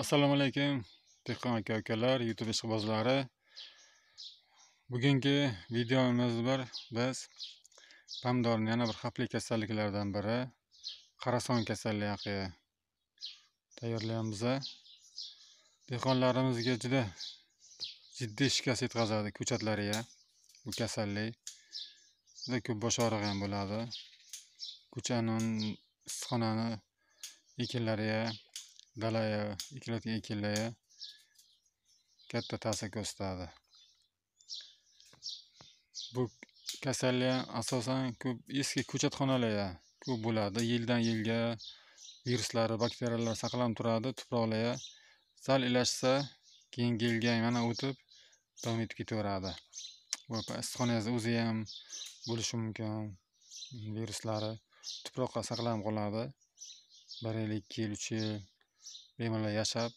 assalomu alaykum dehqon aka ukalar youtube ishqibozlari. Bugungi videomiz bir biz pomidorni yana bir xavfli kasalliklardan biri qarason kasalligi haqida tayyorlaymiz dehqonlarimizga juda jiddiy shikast yetkazadi ko'chatlariga. Bu kasallik juda ko'p bosh og'rig'i ham bo'ladi. Ko'chani issiqxonani ekinlariga dalaya ekilayotgan ekinlarga katta ta'sir ko'rsatadi bu kasallik asosan ko'p eski ko'chatxonalarda ko'p bo'ladi yildan yilga viruslari bakteriyalar saqlanib turadi. Tuproqlarga sal ilashsa keyingi yilga yana o'tib davom etib ketaveradi. Bu issiqxonangizni o'zi ham bo'lishi mumkin. Viruslari tuproqqa saqlanib qoladi. Bir yil ikki yil uch yil bemalol yashab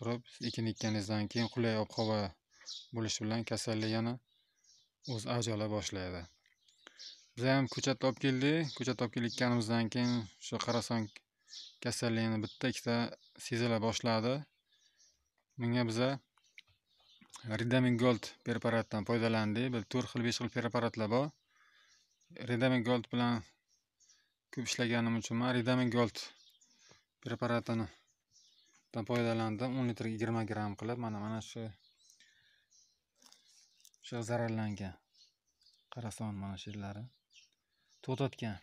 turib ekin ekkaningizdan keyin qulay ob havo bo'lishi bilan kasallik yana o'z avj ola boshlaydi. Biz ham ko'chat olib keldik. Ko'chat olib kelayotganimizdan keyin shu qarason kasalligini bitta ikkita sezila boshladi. Bunga biza redamin gold preparatdan foydalandik bir to'rt xil besh xil preparatlar bor. Redamin gold bilan ko'p ishlaganim uchun man redamin gold preparatini dan foydalandim o'n litrga yigirma gramm qilib mana mana shu shu zararlangan qarason mana shu yerlari. To'xtatgan.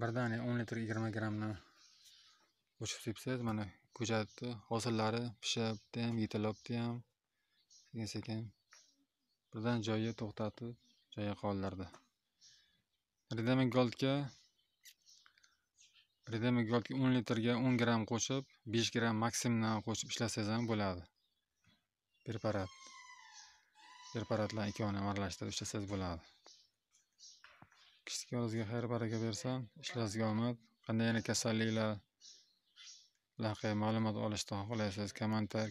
Birdaniga o'n litrga yigirma grammdan qo'shib sepsangiz mana ko'chatni hosillari pishyapti ham yetilyapti ham. Sekin sekin. Birdan joyi to'xtatib joyi qoldirdi. Ridamin goldga demak yoki o'n litrga 10 gramm qo'shib 5 gramm maksimdan qo'shib ishlatsangiz ham bo'ladi. Preparat. Preparatlar ikkovini aralashtirib ishlatsangiz bo'ladi. Ishingizga xayr baraka bersin ishlaringizga omad qanday yana kasalliklar haqida ma'lumot olishni xohlaysiz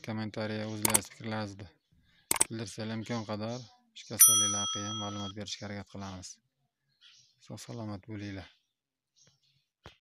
kommentariya o'zlaringiz fikrlaringizni bildirsanglar imkon qadar shu kasalliklar haqida ham ma'lumot berishga harakat qilamiz. Sog' salomat bo'linglar.